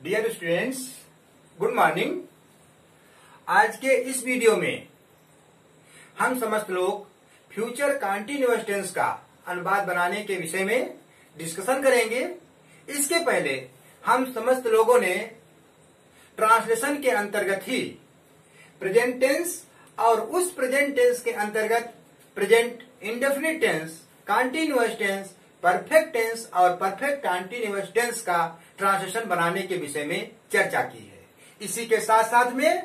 Dear students good morning आज के इस वीडियो में हम समस्त लोग फ्यूचर कॉन्टिन्यूअस टेंस का अनुवाद बनाने के विषय में डिस्कशन करेंगे। इसके पहले हम समस्त लोगों ने ट्रांसलेशन के अंतर्गत ही प्रेजेंट टेंस और उस प्रेजेंट टेंस के अंतर्गत present indefinite tense continuous tense perfect tense और परफेक्ट कॉन्टिन्यूअस टेंस का ट्रांसलेशन बनाने के विषय में चर्चा की है। इसी के साथ साथ में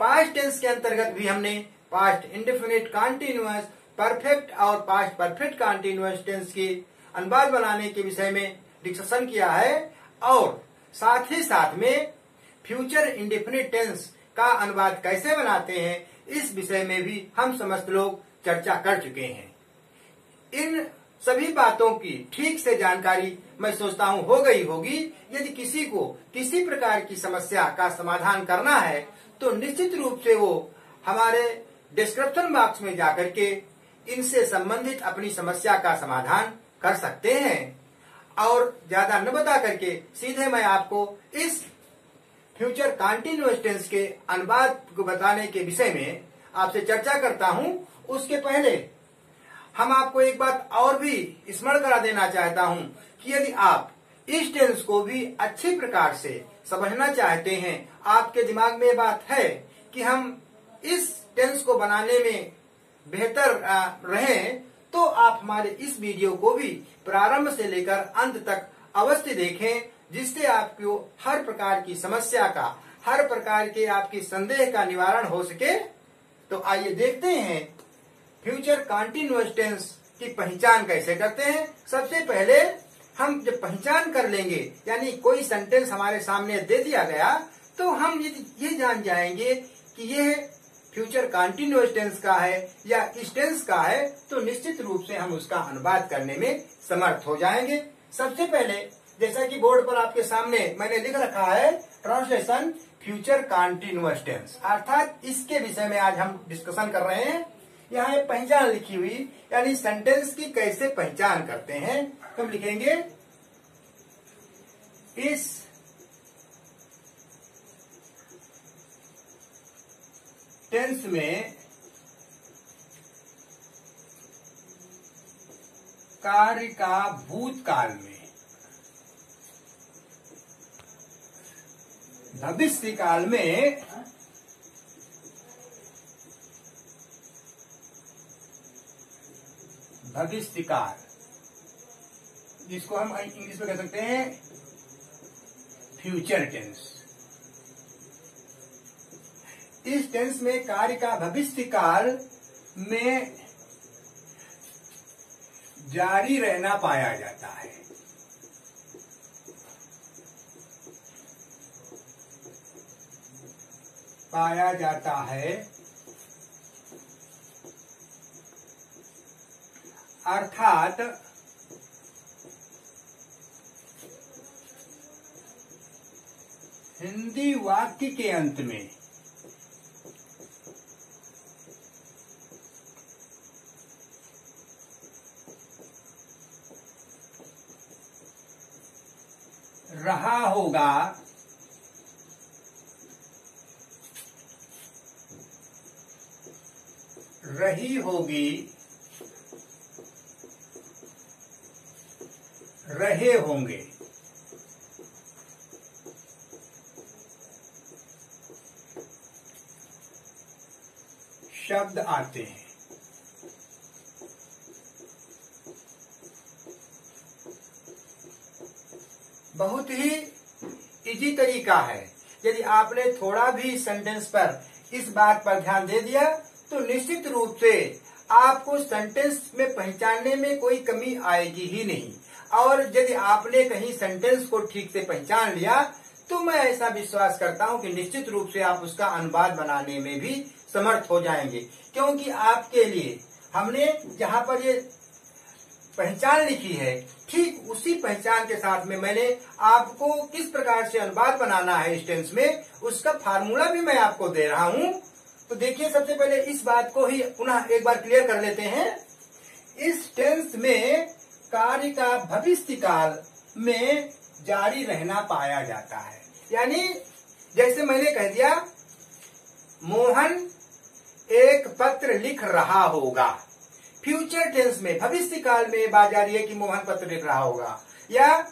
पास्ट टेंस के अंतर्गत भी हमने पास्ट इंडिफिनिट कॉन्टिन्यूअस परफेक्ट और पास्ट परफेक्ट कॉन्टिन्यूअस टेंस की अनुवाद बनाने के विषय में डिस्कशन किया है और साथ ही साथ में फ्यूचर इंडिफिनिट टेंस का अनुवाद कैसे बनाते हैं, इस विषय में भी हम समस्त लोग चर्चा कर चुके हैं। इन सभी बातों की ठीक से जानकारी मैं सोचता हूँ हो गई होगी। यदि किसी को किसी प्रकार की समस्या का समाधान करना है तो निश्चित रूप से वो हमारे डिस्क्रिप्शन बॉक्स में जाकर के इनसे संबंधित अपनी समस्या का समाधान कर सकते हैं। और ज़्यादा न बता करके सीधे मैं आपको इस फ्यूचर कॉन्टिन्यूस टेंस के अनुवाद को बताने के विषय में आपसे चर्चा करता हूँ। उसके पहले हम आपको एक बात और भी स्मरण करा देना चाहता हूँ कि यदि आप इस टेंस को भी अच्छी प्रकार से समझना चाहते हैं, आपके दिमाग में बात है कि हम इस टेंस को बनाने में बेहतर रहे तो आप हमारे इस वीडियो को भी प्रारंभ से लेकर अंत तक अवश्य देखें, जिससे आपको हर प्रकार की समस्या का, हर प्रकार के आपकी संदेह का निवारण हो सके। तो आइए देखते हैं फ्यूचर कॉन्टिन्यूस टेंस की पहचान कैसे करते हैं? सबसे पहले हम जब पहचान कर लेंगे यानी कोई सेंटेंस हमारे सामने दे दिया गया तो हम ये, जान जाएँगे कि यह फ्यूचर कॉन्टिन्यूस टेंस का है या इस टेंस का है तो निश्चित रूप से हम उसका अनुवाद करने में समर्थ हो जाएँगे। सबसे पहले जैसा कि बोर्ड पर आपके सामने मैंने लिख रखा है ट्रांसलेशन फ्यूचर कॉन्टिन्यूस टेंस। अर्थात इसके विषय में आज हम डिस्कशन कर रहे हैं। यहाँ एक पहचान लिखी हुई, यानी सेंटेंस की कैसे पहचान करते हैं तो हम लिखेंगे, इस टेंस में कार्य का भूतकाल में भविष्य काल में भविष्य काल जिसको हम इंग्लिश में कह सकते हैं फ्यूचर टेंस इस टेंस में कार्य का भविष्य काल में जारी रहना पाया जाता है। पाया जाता है अर्थात हिंदी वाक्य के अंत में। रहा होगा। रही होगी। रहे होंगे। शब्द आते हैं। बहुत ही इजी तरीका है। यदि आपने थोड़ा भी सेंटेंस पर इस बात पर ध्यान दे दिया तो निश्चित रूप से आपको सेंटेंस में पहचानने में कोई कमी आएगी ही नहीं। और यदि आपने कहीं सेंटेंस को ठीक से पहचान लिया तो मैं ऐसा विश्वास करता हूँ कि निश्चित रूप से आप उसका अनुवाद बनाने में भी समर्थ हो जाएँगे। क्योंकि आपके लिए हमने जहाँ पर ये पहचान लिखी है, ठीक उसी पहचान के साथ में मैंने आपको किस प्रकार से अनुवाद बनाना है इस टेंस में, उसका फार्मूला भी मैं आपको दे रहा हूँ। तो देखिए, सबसे पहले इस बात को ही पुनः एक बार क्लियर कर लेते हैं। इस टेंस में कार्य का भविष्य काल में जारी रहना पाया जाता है। यानी, जैसे मैंने कह दिया, मोहन एक पत्र लिख रहा होगा। फ्यूचर टेंस में, भविष्य काल में बात जा रही है कि मोहन पत्र लिख रहा होगा। या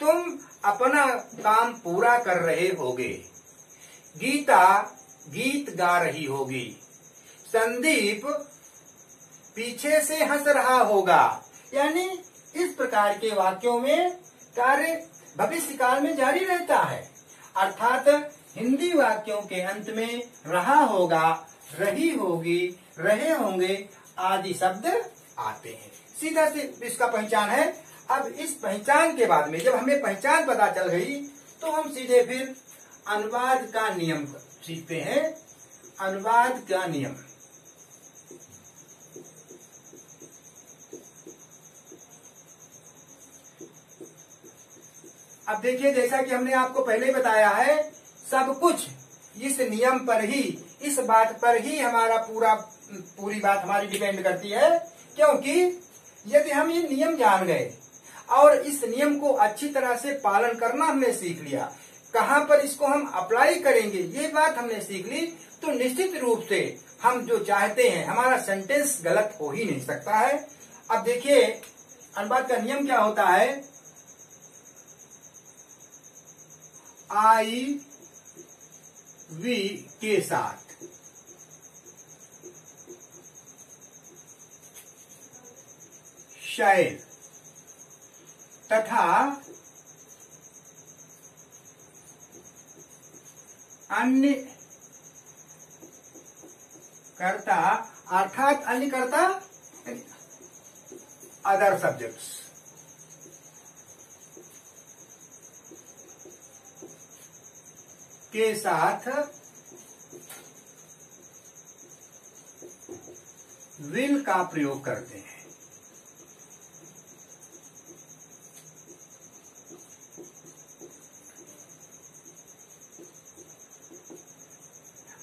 तुम अपना काम पूरा कर रहे होगे। गीता गीत गा रही होगी। संदीप पीछे से हंस रहा होगा। यानी इस प्रकार के वाक्यों में कार्य भविष्य काल में जारी रहता है। अर्थात हिंदी वाक्यों के अंत में रहा होगा, रही होगी, रहे होंगे आदि शब्द आते हैं। सीधा से इसका पहचान है। अब इस पहचान के बाद में जब हमें पहचान पता चल गई तो हम सीधे फिर अनुवाद का नियम सीखते हैं। अनुवाद का नियम। अब देखिए, जैसा कि हमने आपको पहले बताया है, सब कुछ इस नियम पर ही, इस बात पर ही हमारा पूरा, पूरी बात हमारी डिपेंड करती है। क्योंकि यदि हम ये नियम जान गए और इस नियम को अच्छी तरह से पालन करना हमने सीख लिया, कहाँ पर इसको हम अप्लाई करेंगे, ये बात हमने सीख ली तो निश्चित रूप से हम जो चाहते हैं, हमारा सेंटेंस गलत हो ही नहीं सकता है। अब देखिए, अनुवाद का नियम क्या होता है? आई वी के साथ। शैल। तथा अन्य कर्ता अर्थात अन्य कर्ता अदर सब्जेक्ट्स। के साथ विल का प्रयोग करते हैं।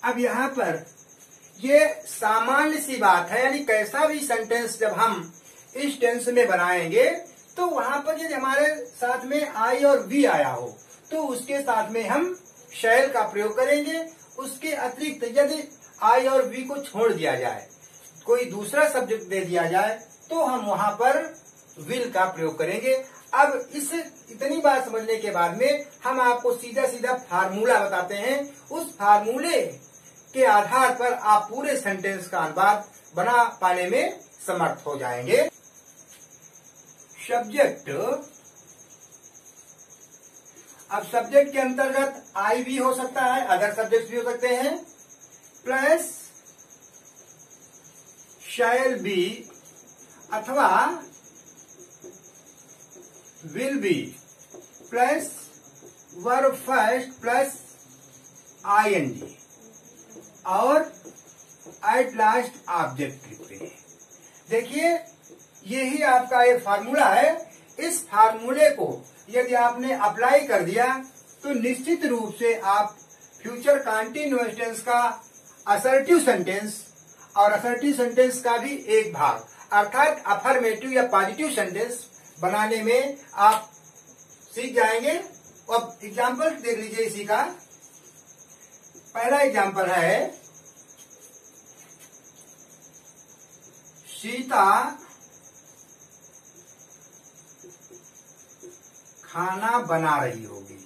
अब यहाँ पर ये सामान्य सी बात है, यानी कैसा भी सेंटेंस जब हम इस टेंस में बनाएँगे तो वहाँ पर यदि हमारे साथ में आई और वी आया हो तो उसके साथ में हम शैल का प्रयोग करेंगे, उसके अतिरिक्त यदि आई और वी को छोड़ दिया जाए, कोई दूसरा सब्जेक्ट दे दिया जाए तो हम वहाँ पर विल का प्रयोग करेंगे। अब इस इतनी बात समझने के बाद में हम आपको सीधा सीधा फार्मूला बताते हैं। उस फार्मूले के आधार पर आप पूरे सेंटेंस का अनुवाद बना पाने में समर्थ हो जाएँगे। सब्जेक्ट अब सब्जेक्ट के अंतर्गत आई भी हो सकता है अदर सब्जेक्ट भी हो सकते हैं प्लस शैल बी अथवा will be plus verb first plus I N G और एट लास्ट ऑब्जेक्ट लिखते हैं। देखिए, यही आपका एक फार्मूला है। इस फार्मूले को यदि आपने अप्लाई कर दिया तो निश्चित रूप से आप फ्यूचर कॉन्टिन्यूस टेंस का असर्टिव सेंटेंस और असर्टिव सेंटेंस का भी एक भाग, अर्थात अफर्मेटिव या पॉजिटिव सेंटेंस बनाने में आप सीख जाएँगे। अब एग्ज़ाम्पल देख लीजिए इसी का। पहला एग्ज़ाम्पल है, सीता खाना बना रही होगी।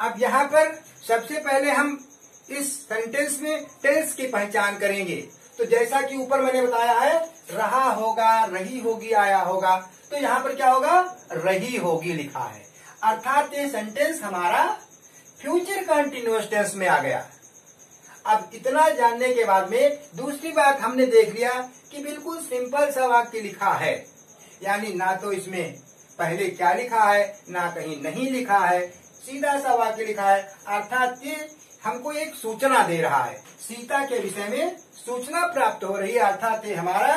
अब यहाँ पर सबसे पहले हम इस सेंटेंस में टेंस की पहचान करेंगे। तो जैसा कि ऊपर मैंने बताया है, रहा होगा, रही होगी, आया होगा। तो यहाँ पर क्या होगा? रही होगी लिखा है। अर्थात ये सेंटेंस हमारा फ्यूचर कंटिन्यूस टेंस में आ गया। अब इतना जानने के बाद में दूसरी बात हमने देख लिया कि बिल्कुल सिंपल सा वाक्य लिखा है। यानी ना तो इसमें पहले क्या लिखा है, ना कहीं नहीं लिखा है, सीधा सा वाक्य लिखा है, अर्थात ये हमको एक सूचना दे रहा है। सीता के विषय में सूचना प्राप्त हो रही है, अर्थात ये हमारा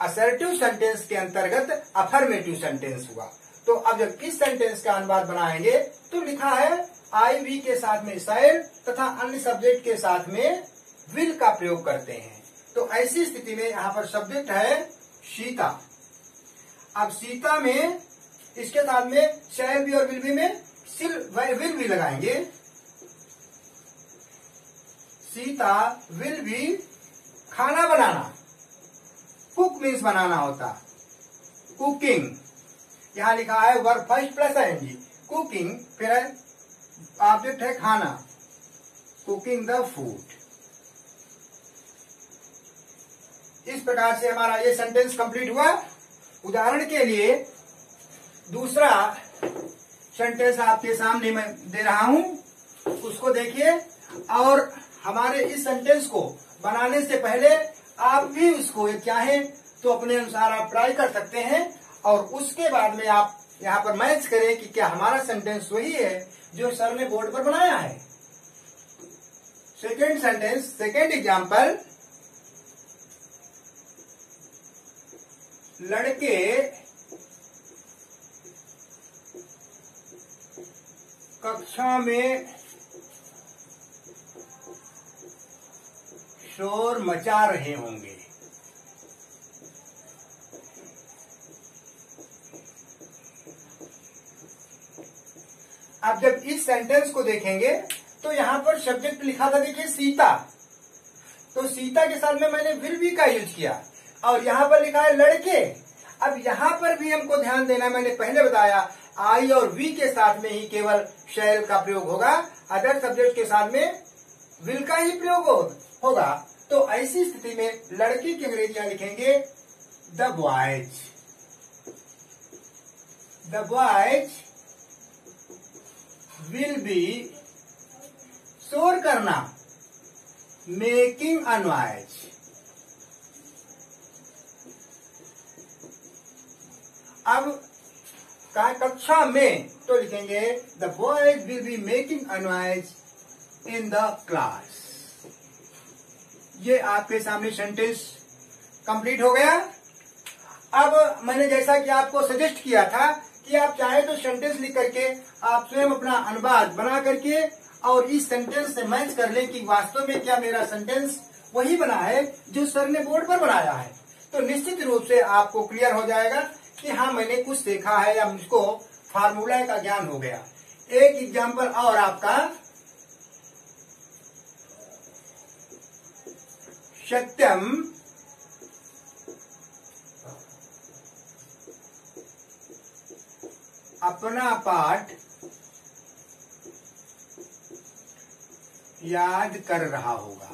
असर्टिव सेंटेंस के अंतर्गत अफर्मेटिव सेंटेंस हुआ। तो अब जब इस सेंटेंस का अनुवाद बनाएँगे तो लिखा है आई वी के साथ में शैल तथा अन्य सब्जेक्ट के साथ में विल का प्रयोग करते हैं। तो ऐसी स्थिति में यहाँ पर सब्जेक्ट है सीता अब सीता में इसके साथ में शहर भी और विल भी में सिल विल भी लगाएँगे। सीता विल भी खाना बनाना। कुक मीन्स बनाना होता। कुकिंग यहाँ लिखा है work first plus NG cooking फिर ऑब्जेक्ट है खाना। कुकिंग द फ़ूड इस प्रकार से हमारा ये सेंटेंस कंप्लीट हुआ। उदाहरण के लिए, दूसरा सेंटेंस आपके सामने मैं दे रहा हूँ। उसको देखिए। और हमारे इस सेंटेंस को बनाने से पहले आप भी उसको चाहें तो अपने अनुसार आप ट्राई कर सकते हैं। और उसके बाद में आप यहाँ पर मैच करें कि क्या हमारा सेंटेंस वही है जो सर ने बोर्ड पर बनाया है? सेकेंड सेंटेंस सेकेंड एग्ज़ाम्पल लड़के कक्षा में शोर मचा रहे होंगे। अब जब इस सेंटेंस को देखेंगे तो यहाँ पर सब्जेक्ट लिखा था, देखिए, सीता। तो सीता के साथ में मैंने विल भी का यूज़ किया। और यहाँ पर लिखा है लड़के। अब यहाँ पर भी हमको ध्यान देना मैंने पहले बताया आई और वी के साथ में ही केवल शैल का प्रयोग होगा। अदर सब्जेक्ट के साथ में विल का ही प्रयोग होगा। तो ऐसी स्थिति में लड़की की अंग्रेजियाँ लिखेंगे the boys the boys will be शोर करना मेकिंग अनवाइज अब कक्षा में तो लिखेंगे the boys will be making a noise in the class ये आपके सामने सेंटेंस कंप्लीट हो गया। अब मैंने जैसा कि आपको सजेस्ट किया था कि आप चाहे तो सेंटेंस लिख करके आप स्वयं अपना अनुवाद बना करके और इस सेंटेंस से मैच कर ले कि वास्तव में क्या मेरा सेंटेंस वही बना है जो सर ने बोर्ड पर बनाया है। तो निश्चित रूप से आपको क्लियर हो जाएगा कि हाँ मैंने कुछ देखा है या मुझको फार्मूला का ज्ञान हो गया। एक एग्ज़ाम्पल और आपका। सत्यम अपना पाठ याद कर रहा होगा।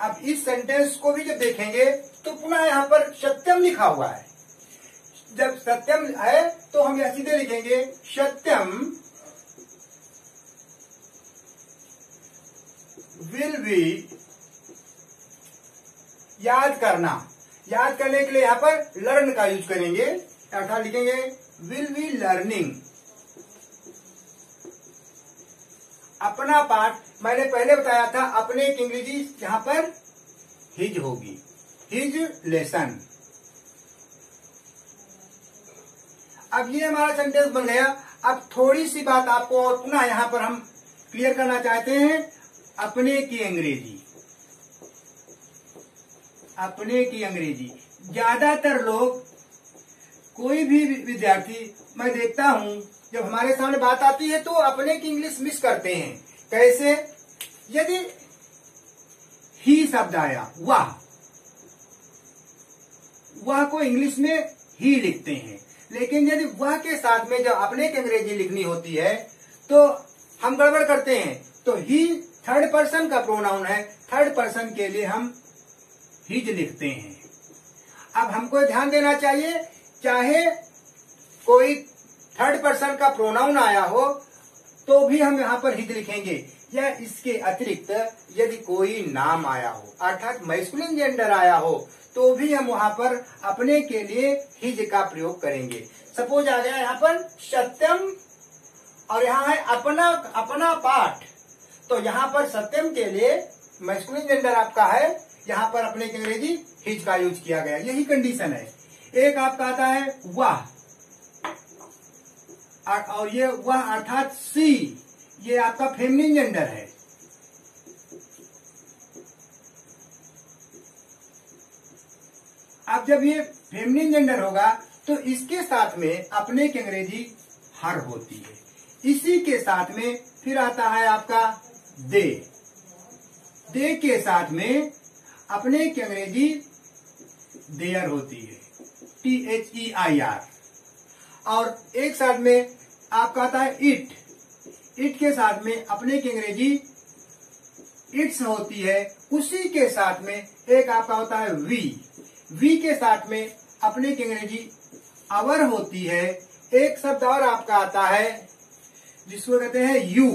अब इस सेंटेंस को भी जब देखेंगे तो पुनः यहाँ पर सत्यम लिखा हुआ है। जब सत्यम है तो हम यह सीधे लिखेंगे, सत्यम विल बी याद करना। याद करने के लिए यहाँ पर लर्न का यूज़ करेंगे। अर्थात लिखेंगे विल बी लर्निंग अपना पाठ मैंने पहले बताया था, अपने एक इंग्रेजी यहाँ पर हिज होगी। हिज लेसन अब ये हमारा सेंटेंस बन गया। अब थोड़ी सी बात आपको और पुनः यहाँ पर हम क्लियर करना चाहते हैं। अपने की अंग्रेज़ी। अपने की अंग्रेज़ी। ज़्यादातर लोग, कोई भी विद्यार्थी, मैं देखता हूँ, जब हमारे सामने बात आती है तो अपने की इंग्लिश मिस करते हैं। कैसे? यदि ही शब्द आया, वाह। वह को इंग्लिश में ही लिखते हैं। लेकिन यदि वह के साथ में जब अपने की अंग्रेज़ी लिखनी होती है तो हम गड़बड़ करते हैं। तो ही थर्ड पर्सन का प्रोनाउन है। थर्ड पर्सन के लिए हम हिज लिखते हैं। अब हमको ध्यान देना चाहिए, चाहे कोई थर्ड पर्सन का प्रोनाउन आया हो तो भी हम यहाँ पर हिज लिखेंगे। या इसके अतिरिक्त यदि कोई नाम आया हो, अर्थात मैस्कुलिन जेंडर आया हो तो भी हम वहाँ पर अपने के लिए हिज का प्रयोग करेंगे। सपोज़ आ गया यहाँ पर सत्यम, और यहाँ है अपना अपना पाठ। तो यहाँ पर सत्यम के लिए मैस्कुलिन जेंडर आपका है, यहाँ पर अपने अंग्रेज़ी हिज का यूज़ किया गया। यही कंडीशन है। एक आपका आता है वह, और ये वह अर्थात सी ये आपका फेमिनिन जेंडर है। अब जब ये फेमिनिन जेंडर होगा तो इसके साथ में अपने की अंग्रेज़ी हर होती है। इसी के साथ में फिर आता है आपका दे। दे के साथ में अपने की अंग्रेज़ी देयर होती है। T H E I R और एक साथ में आपका आता है इट इट के साथ में अपने की अंग्रेज़ी इट्स होती है। उसी के साथ में एक आपका होता है वी वी के साथ में अपने की अंग्रेज़ी अवर होती है। एक शब्द और आपका आता है, जिसको कहते हैं यू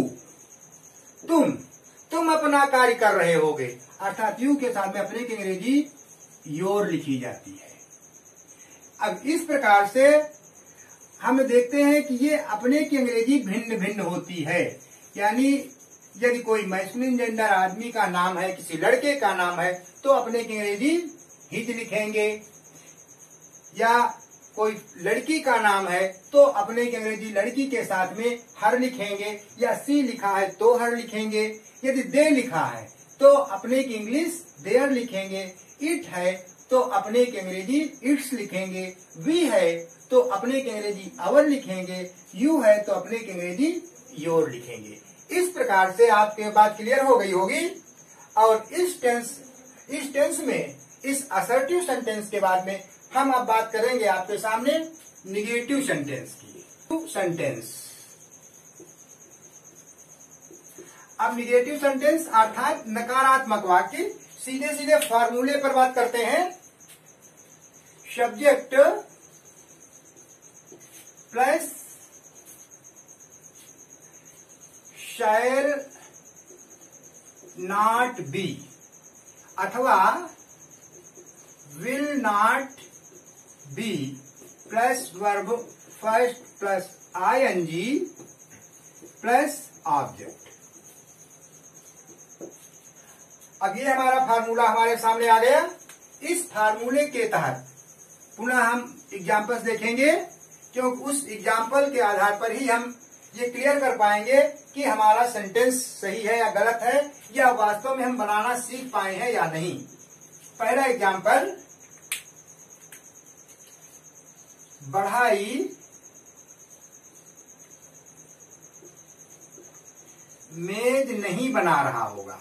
तुम तुम अपना कार्य कर रहे होगे। अर्थात यू के साथ में अपने की अंग्रेज़ी योर लिखी जाती है। अब इस प्रकार से हम देखते हैं कि ये अपने की अंग्रेज़ी भिन्न भिन्न होती है। यानी, यदि कोई मैस्कुलिन जेंडर आदमी का नाम है, किसी लड़के का नाम है तो अपने की अंग्रेज़ी हिज लिखेंगे। या कोई लड़की का नाम है तो अपने की अंग्रेज़ी लड़की के साथ में हर लिखेंगे, या सी लिखा है तो हर लिखेंगे। यदि दे लिखा है तो अपने की इंग्लिश देयर लिखेंगे। इट है तो अपने की अंग्रेज़ी इट्स लिखेंगे। वी है तो अपने की अंग्रेज़ी अवर लिखेंगे। यू है तो अपने की अंग्रेज़ी योर लिखेंगे। इस प्रकार से आपके बात क्लियर हो गई होगी। और इस टेंस इस टेंस में, इस असर्टिव सेंटेंस के बाद में हम अब बात करेंगे आपके सामने निगेटिव सेंटेंस की। सेंटेंस अब निगेटिव सेंटेंस अर्थात नकारात्मक वाक्य सीधे सीधे फॉर्मूले पर बात करते हैं। Subject plus shall not be अथवा will not be plus verb first plus I N G plus object अब ये हमारा फार्मूला हमारे सामने आ गया। इस फार्मूले के तहत पुनः हम एग्जाम्पल्स देखेंगे, क्योंकि उस एग्ज़ाम्पल के आधार पर ही हम ये क्लियर कर पाएँगे कि हमारा सेंटेंस सही है या गलत है, या वास्तव में हम बनाना सीख पाए हैं या नहीं। पहला एग्ज़ाम्पल बढ़ाई। मेज नहीं बना रहा होगा।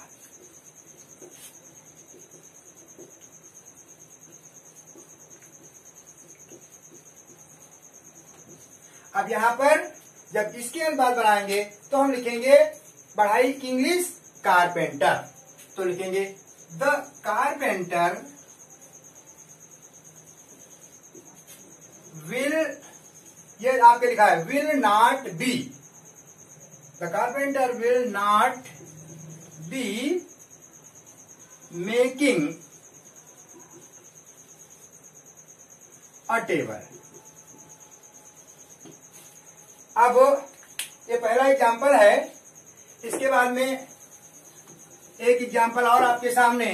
अब यहाँ पर जब इसके अनुपात बनाएँगे तो हम लिखेंगे बढ़ाई इंग्लिश कारपेंटर तो लिखेंगे द कारपेंटर विल ये आपके लिखा है will not be the carpenter will not be making a table अब ये पहला एग्ज़ाम्पल है, इसके बाद में एक एग्ज़ाम्पल और आपके सामने,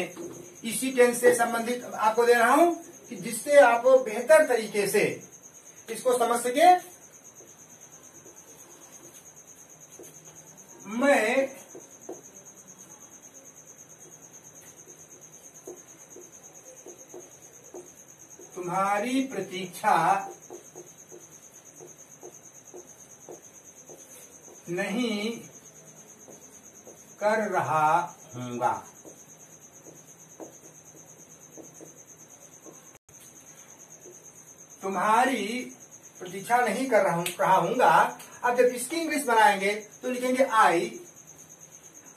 इसी टेंस से संबंधित आपको दे रहा हूँ कि जिससे आप बेहतर तरीके से इसको समझ सके मैं तुम्हारी प्रतीक्षा नहीं कर रहा हूँगा। तुम्हारी प्रतीक्षा नहीं कर रहा, रहा हूँगा। अब जब इसकी इंग्लिश बनाएँगे तो लिखेंगे आई।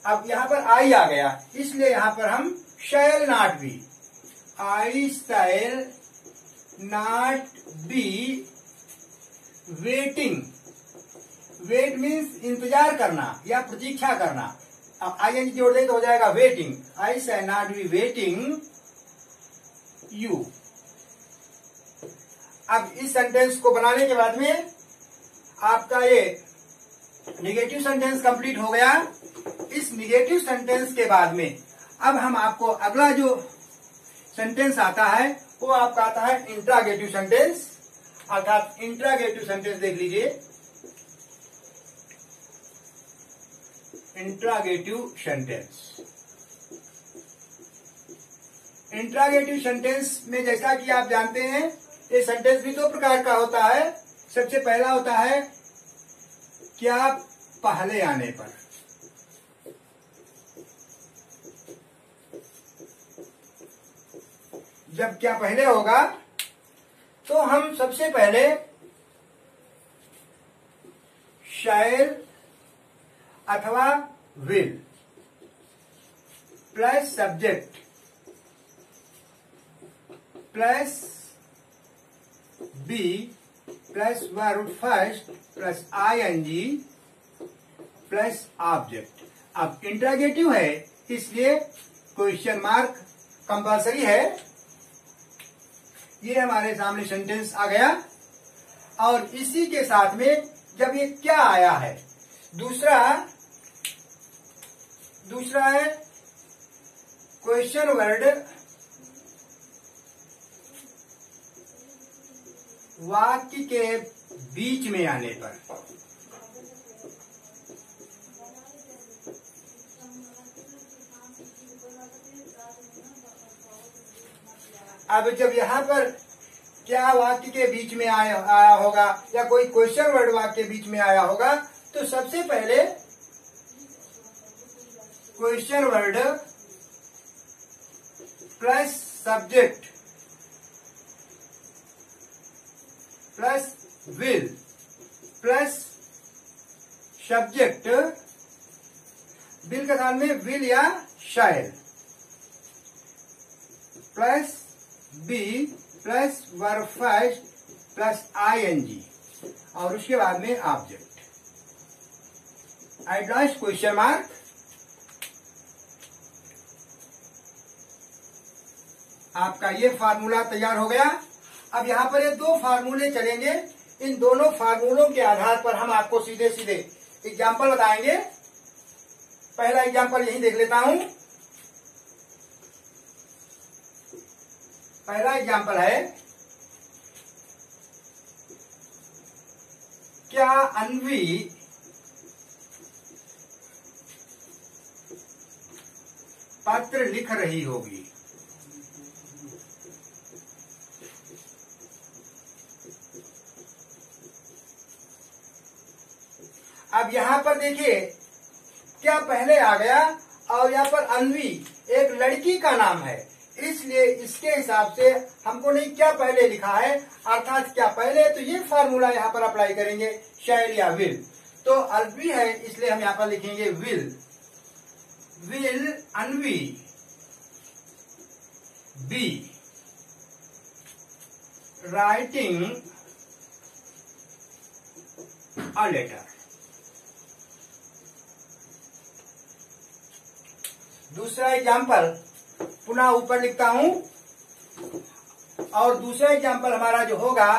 अब यहाँ पर आई आ गया। इसलिए यहाँ पर हम shall not be I shall not be waiting wait means इंतज़ार करना या प्रतीक्षा करना। अब आई एन जोड़ दें तो हो जाएगा वेटिंग आई से नॉट बी वेटिंग यू अब इस सेंटेंस को बनाने के बाद में आपका ये निगेटिव सेंटेंस कंप्लीट हो गया। इस निगेटिव सेंटेंस के बाद में अब हम आपको अगला जो सेंटेंस आता है, वो आपका आता है इंट्रागेटिव सेंटेंस अर्थात इंट्रागेटिव सेंटेंस देख लीजिए। इंट्रागेटिव सेंटेंस इंट्रागेटिव सेंटेंस में जैसा कि आप जानते हैं ये सेंटेंस भी दो प्रकार का होता है। सबसे पहला होता है, क्या पहले आने पर? जब क्या पहले होगा तो हम सबसे पहले शायर अथवा will plus subject plus be plus verb first plus I N G plus object अब इंट्रागेटिव है, इसलिए क्वेश्चन मार्क कंपल्सरी है। ये हमारे सामने सेंटेंस आ गया। और इसी के साथ में जब ये क्या आया है, दूसरा दूसरा है क्वेश्चन वर्ड वाक्य के बीच में आने पर। अब जब यहाँ पर क्या वाक्य के बीच में आया, आया होगा या कोई क्वेश्चन वर्ड वाक्य के बीच में आया होगा तो सबसे पहले question word plus subject plus will plus subject will का स्थान में विल या shall plus be plus verb first plus I N G और उसके बाद में ऑब्जेक्ट एडवांस क्वेश्चन मार्क आपका ये फार्मूला तैयार हो गया। अब यहाँ पर ये दो फार्मूले चलेंगे। इन दोनों फार्मूलों के आधार पर हम आपको सीधे सीधे एग्ज़ाम्पल बताएँगे। पहला एग्ज़ाम्पल यही देख लेता हूँ। पहला एग्ज़ाम्पल है, क्या अनवी पत्र लिख रही होगी? अब यहाँ पर देखिए, क्या पहले आ गया और यहाँ पर अनवी, एक लड़की का नाम है। इसलिए इसके हिसाब से हमको नहीं क्या पहले लिखा है, अर्थात क्या पहले तो ये फार्मूला यहाँ पर अप्लाई करेंगे, शायर या विल। तो अनवी है, इसलिए हम यहाँ पर लिखेंगे will. Will Anvi. B. Writing a letter. दूसरा एग्ज़ाम्पल पुनः ऊपर लिखता हूँ। और दूसरा एग्ज़ाम्पल हमारा जो होगा,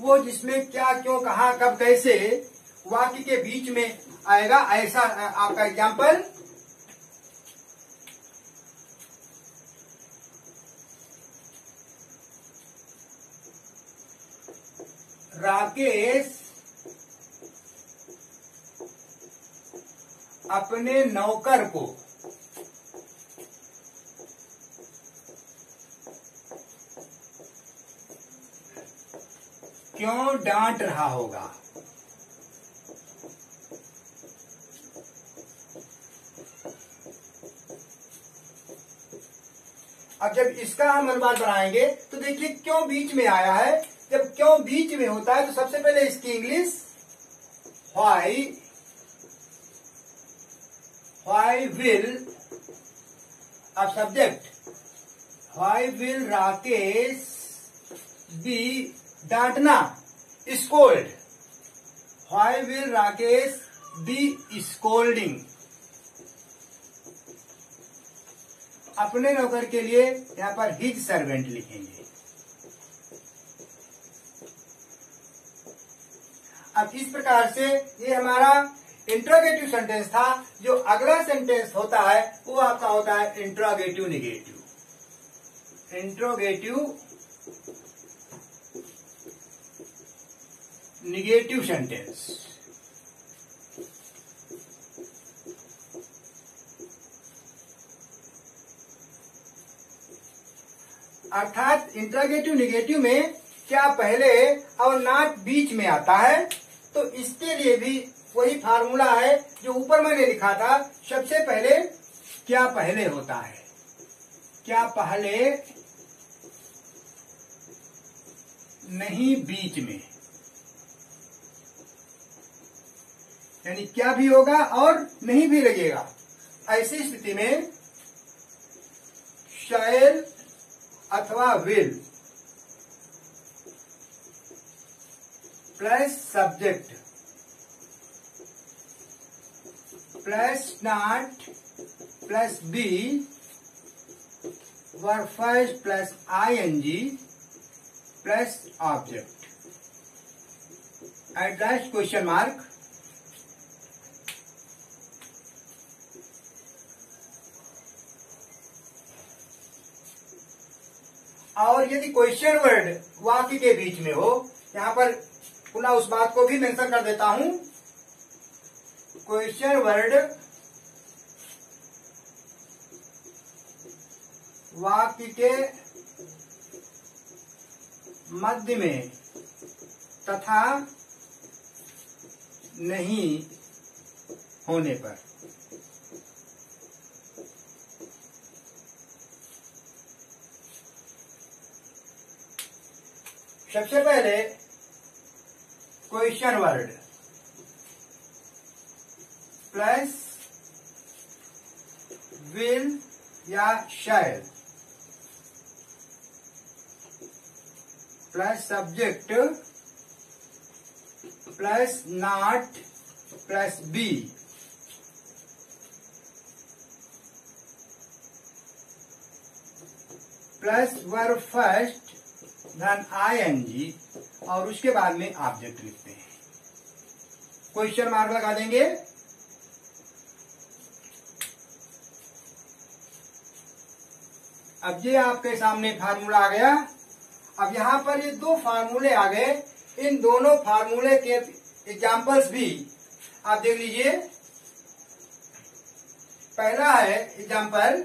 वो जिसमें क्या, क्यों, कहा, कब, कैसे वाक्य के बीच में आएगा, ऐसा आपका एग्ज़ाम्पल राकेश अपने नौकर को क्यों डांट रहा होगा? अब जब इसका हम अनुवाद बनाएँगे तो देखिए क्यों बीच में आया है। जब क्यों बीच में होता है तो सबसे पहले इसकी इंग्लिश वाई वाई विल अब subject why will Rakesh be डांटना scold why will Rakesh be scolding अपने नौकर के लिए यहाँ पर हिज सर्वेंट लिखेंगे। अब इस प्रकार से ये हमारा इंट्रोगेटिव सेंटेंस था, जो अगला सेंटेंस होता है, वो आपका होता है interrogative negative interrogative negative sentence. अर्थात इंटरागेटिव निगेटिव में क्या पहले और नाट बीच में आता है? तो इसके लिए भी वही फार्मूला है जो ऊपर मैंने लिखा था। सबसे पहले क्या पहले होता है? क्या पहले नहीं बीच में? यानी क्या भी होगा और नहीं भी लगेगा। ऐसी स्थिति में शैल अथवा will plus subject plus not plus be verb first plus I N G plus object at last question mark और यदि क्वेश्चन वर्ड वाक्य के बीच में हो, यहाँ पर पुनः उस बात को भी मेंशन कर देता हूँ। क्वेश्चन वर्ड वाक्य के मध्य में तथा नहीं होने पर। सबसे पहले क्वेश्चन वर्ड। प्लस विल या shall. Plus subject. Plus not. Plus be. Plus verb first. धन आई एन जी और उसके बाद में ऑब्जेक्ट लिखते हैं। क्वेश्चन मार्क लगा देंगे। अब ये आपके सामने फार्मूला आ गया। अब यहाँ पर ये दो फार्मूले आ गए। इन दोनों फार्मूले के एग्जाम्पल्स भी आप देख लीजिए। पहला है एग्ज़ाम्पल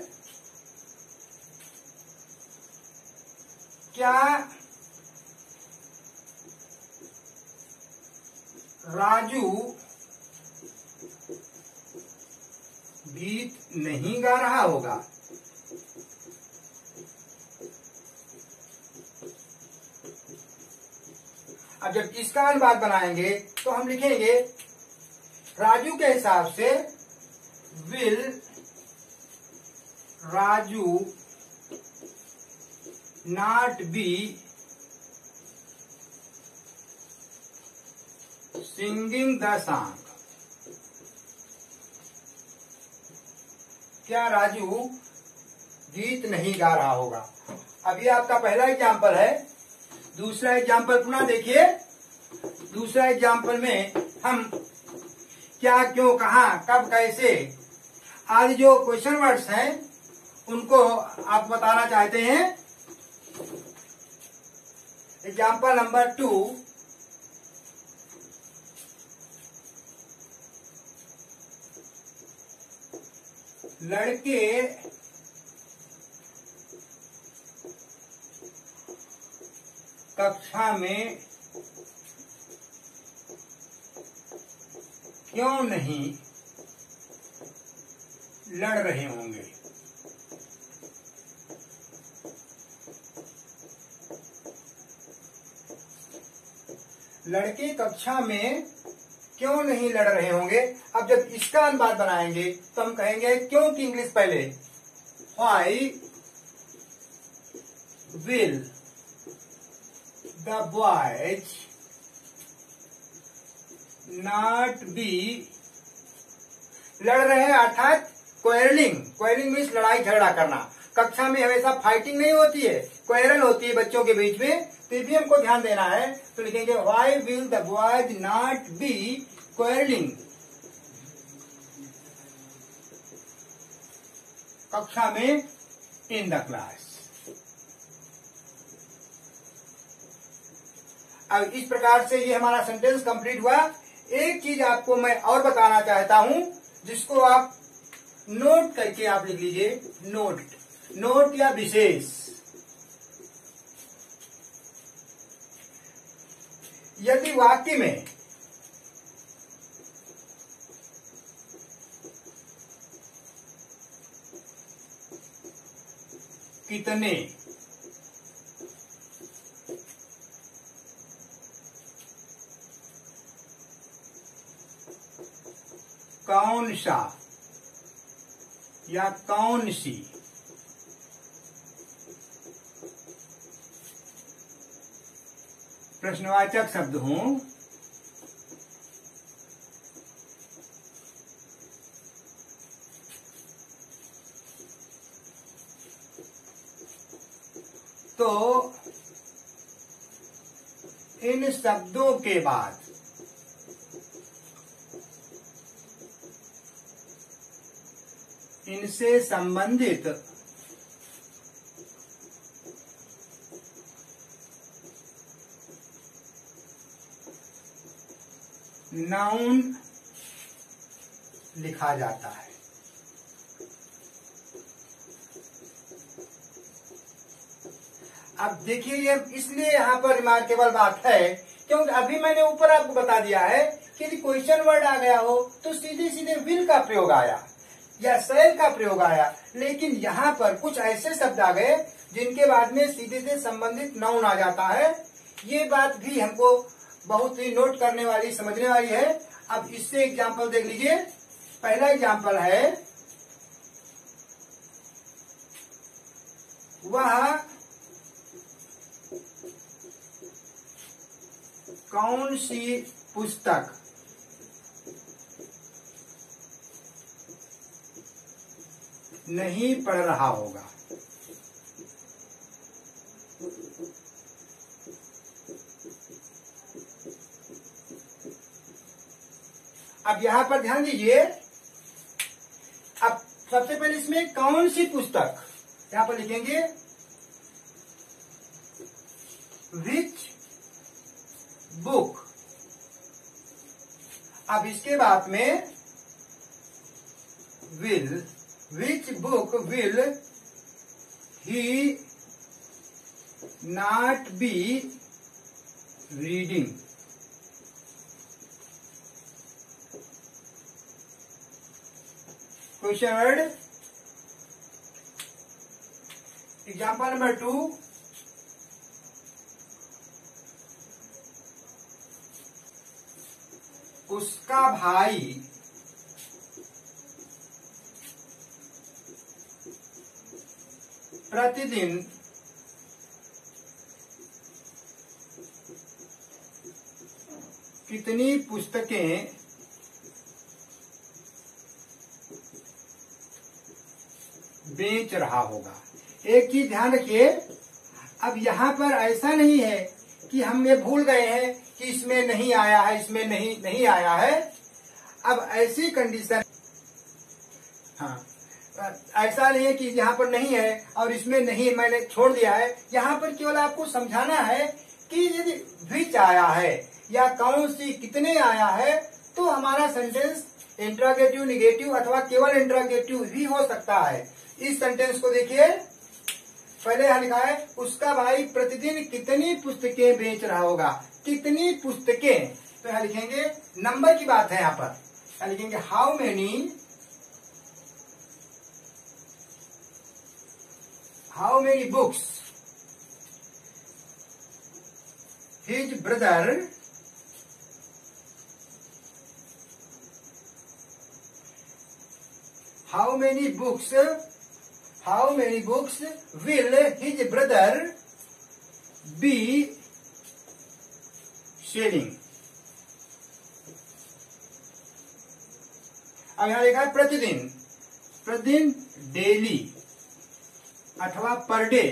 क्या राजू गीत नहीं गा रहा होगा। अब जब इसका अनुवाद बनाएँगे तो हम लिखेंगे, राजू के हिसाब से will Raju not be singing the song क्या राजू गीत नहीं गा रहा होगा? अभी आपका पहला एग्ज़ाम्पल है। दूसरा एग्ज़ाम्पल पुनः देखिए। दूसरा एग्ज़ाम्पल में हम क्या, क्यों, कहा, कब, कैसे आदि जो क्वेश्चन वर्ड्स हैं, उनको आप बताना चाहते हैं। एग्ज़ाम्पल नंबर टू लड़के कक्षा में क्यों नहीं लड़ रहे होंगे? लड़के कक्षा में क्यों नहीं लड़ रहे होंगे? अब जब इसका अनुवाद बनाएँगे तो हम कहेंगे, क्यों की इंग्लिश पहले? Why will the boys not be लड़ रहे हैं? अर्थात क्वेरलिंग क्वेरलिंग मीन्स लड़ाई झगड़ा करना। कक्षा में हमेशा फाइटिंग नहीं होती है क्वेरल होती है बच्चों के बीच में। तो भी हमको ध्यान देना है। तो लिखेंगे why will the boys not be quarrelling कक्षा में इन द क्लास अब इस प्रकार से ये हमारा सेंटेंस कंप्लीट हुआ। एक चीज़ आपको मैं और बताना चाहता हूँ, जिसको आप नोट करके आप लिख लीजिए। नोट नोट या विशेष। यदि वाक्य में कितने? कौन सा या कौन सी प्रश्नवाचक शब्द हूँ। तो इन शब्दों के बाद इनसे संबंधित नाउन लिखा जाता है। अब देखिए ये, इसलिए यहाँ पर रिमार्केबल बात है, क्योंकि अभी मैंने ऊपर आपको बता दिया है कि यदि क्वेश्चन वर्ड आ गया हो तो सीधे सीधे विल का प्रयोग आया, या सेल का प्रयोग आया, लेकिन यहाँ पर कुछ ऐसे शब्द आ गए, जिनके बाद में सीधे से संबंधित नाउन आ जाता है। ये बात भी हमको बहुत ही नोट करने वाली, समझने वाली है। अब इससे एग्ज़ाम्पल देख लीजिए। पहला एग्ज़ाम्पल है, वह कौन सी पुस्तक? नहीं पढ़ रहा होगा। अब यहाँ पर ध्यान दीजिए, अब सबसे पहले इसमें कौन सी पुस्तक? यहाँ पर लिखेंगे विच बुक अब इसके बाद में will which book will he not be reading question word example number two उसका भाई प्रतिदिन कितनी पुस्तकें बेच रहा होगा? एक चीज़ ध्यान रखिए, अब यहाँ पर ऐसा नहीं है कि हम ये भूल गए हैं कि इसमें नहीं आया है, इसमें नहीं नहीं आया है। अब ऐसी कंडीशन हाँ। ऐसा नहीं है कि यहाँ पर नहीं है और इसमें नहीं मैंने छोड़ दिया है। यहाँ पर केवल आपको समझाना है कि यदि विच आया है या कौन सी कितने आया है तो हमारा सेंटेंस इंट्रागेटिव निगेटिव अथवा केवल इंट्रागेटिव भी हो सकता है। इस सेंटेंस को देखिए। पहले यहाँ लिखा है, उसका भाई प्रतिदिन कितनी पुस्तकें बेच रहा होगा? कितनी पुस्तकें? तो यहाँ लिखेंगे, नंबर की बात है यहाँ पर। यहाँ लिखेंगे how many how many books his brother how many books how many books will his brother be selling अब यहाँ लिखा है प्रतिदिन। प्रतिदिन डेली अथवा पर डे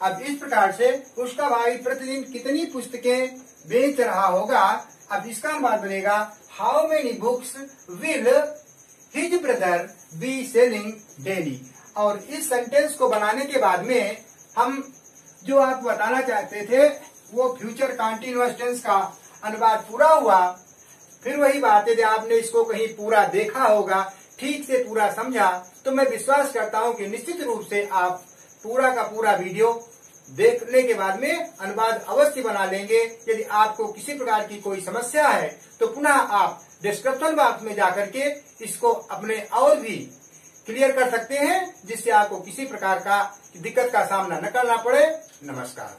अब इस प्रकार से उसका भाई प्रतिदिन कितनी पुस्तकें बेच रहा होगा, अब इसका अनुवाद बनेगा how many books will his brother be selling daily और इस सेंटेंस को बनाने के बाद में हम जो आप बताना चाहते थे वो फ्यूचर कॉन्टिन्यूस टेंस का अनुवाद पूरा हुआ। फिर वही बात है आपने इसको कहीं पूरा देखा होगा, ठीक से पूरा समझा तो मैं विश्वास करता हूँ कि निश्चित रूप से आप पूरा का पूरा वीडियो देखने के बाद में अनुवाद अवश्य बना लेंगे। यदि आपको किसी प्रकार की कोई समस्या है तो पुनः आप डिस्क्रिप्शन बॉक्स में जाकर के इसको अपने और भी क्लियर कर सकते हैं, जिससे आपको किसी प्रकार का दिक्कत का सामना न करना पड़े। नमस्कार।